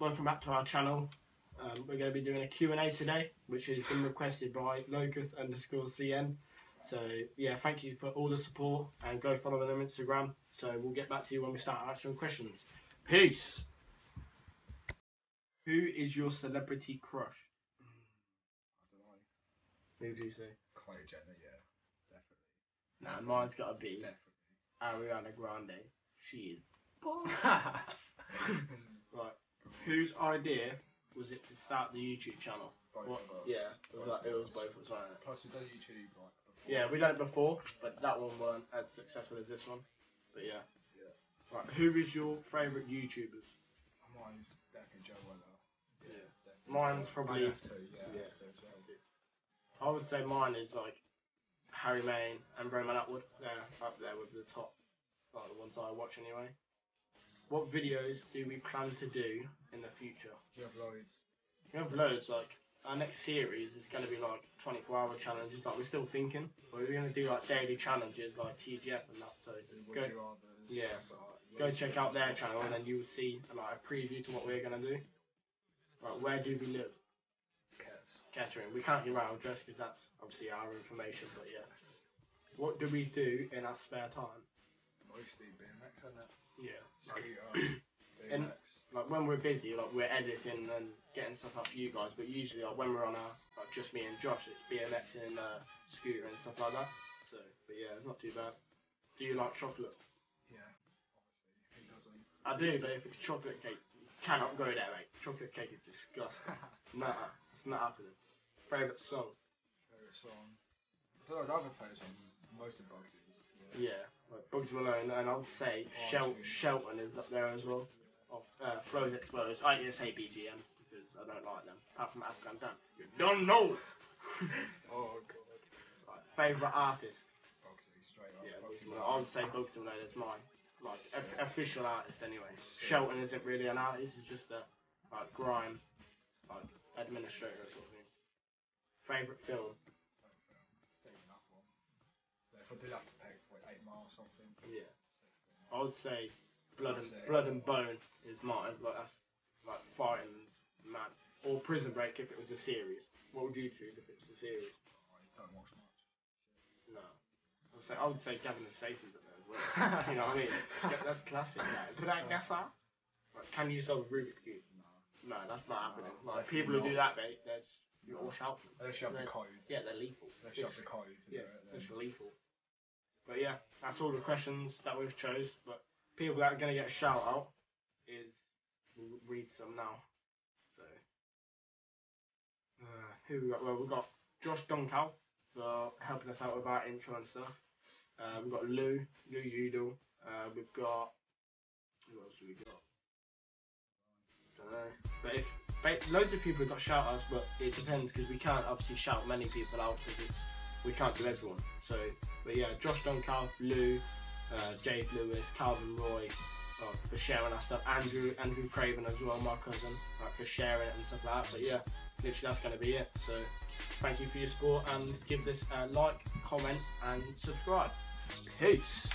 welcome back to our channel. Um, we're going to be doing a Q&A today, which has been requested by locus underscore cn. So yeah, thank you for all the support and go follow them on Instagram. So we'll get back to you when we start answering questions. Peace. Who is your celebrity crush? I don't know. Who do you say? Kylie Jenner, yeah, definitely. Nah, mine's got to be Definitely. Ariana Grande. She is. right. Whose idea was it to start the YouTube channel? Both What? of us. Yeah, it was, like, it was both of us, wasn't it? Plus, we done YouTube like before. Yeah, we done it before, but that one weren't as successful as this one. But yeah. Yeah. Right, who is your favourite YouTubers? Mine's definitely Joe Weller. Yeah. definitely. Mine's probably- I have to, yeah. Yeah. I have to as well. I would say mine is like Harry Main and Roman Atwood. They're up there with the top, like the ones I watch anyway. What videos do we plan to do in the future? We have loads. We have loads. Like our next series is going to be like 24 hour challenges. Like we're still thinking, but we're going to do like daily challenges like TGF and that. So go yeah. go check out their channel and then you will see like a preview to what we're going to do. Right, where do we live? Cats. Kettering. We can't give our address because that's obviously our information, but yeah. What do we do in our spare time? Mostly BMX, isn't it? Yeah. Like, Scooter, And- BMX. like when we're busy, like we're editing and getting stuff up for you guys, but usually like when we're on our, like just me and Josh, it's BMX and uh, scooter and stuff like that. So, but yeah, it's not too bad. Do you like chocolate? Yeah. Obviously. Who doesn't? I do, but if it's chocolate cake, you cannot go there, mate. Chocolate cake is disgusting. nah, it's not happening. Favorite song? Favorite song. I don't know, the other favorite song most of Bugsy's. Yeah, like Bugs Malone, and I'll say Shel- Shelton is up there as well. Of uh, Flows Exposed. I didn't say BGM because I don't like them. Apart from Afghan Dan. You don't know! Oh god. Right, Favourite artist? Bugsy, straight up. Yeah, Bugsy Bugsy Malone. I would say Bugs Malone is mine. Like, of- official artist anyway. Sick. Shelton isn't really an artist, he's just a like grime, like administrator sort of thing. Favourite film? One. Yeah, if I did have to 8 Mile or something. Yeah. I would say Blood and Classic. Blood and Bone is mine. Like that's like fighting's mad. Or Prison Break if it was a series. What would you choose if it was a series? Oh, I don't watch much. No. I would say I would say Gavin and Stacey's up there as well. you know what I mean? That's classic. Did I guess that? Like, can you solve a Rubik's cube? No. No, that's not happening. No, Like people who do that, mate, they're just you all shout. them. Unless you have the code. Yeah, they're lethal. You have the code to Yeah, do it. Then. it's lethal. But yeah, that's all the questions that we've chose. But people that are gonna get a shout out is we'll read some now. So uh, who we got? Well, we've got Josh Duncal for helping us out with our intro and stuff. Uh, we've got Lou, Lou Udall. Uh, we've got who else do we got? Don't know. But if ba- loads of people have got shout outs, but it depends because we can't obviously shout many people out because it's we can't do everyone. So, but yeah, Josh Duncal, Lou, uh, Jade Lewis, Calvin Roy, uh, for sharing our stuff. Andrew, Andrew Craven as well, my cousin, like, for sharing it and stuff like that. But yeah, literally that's going to be it. So, thank you for your support and give this a like, comment, and subscribe. Peace.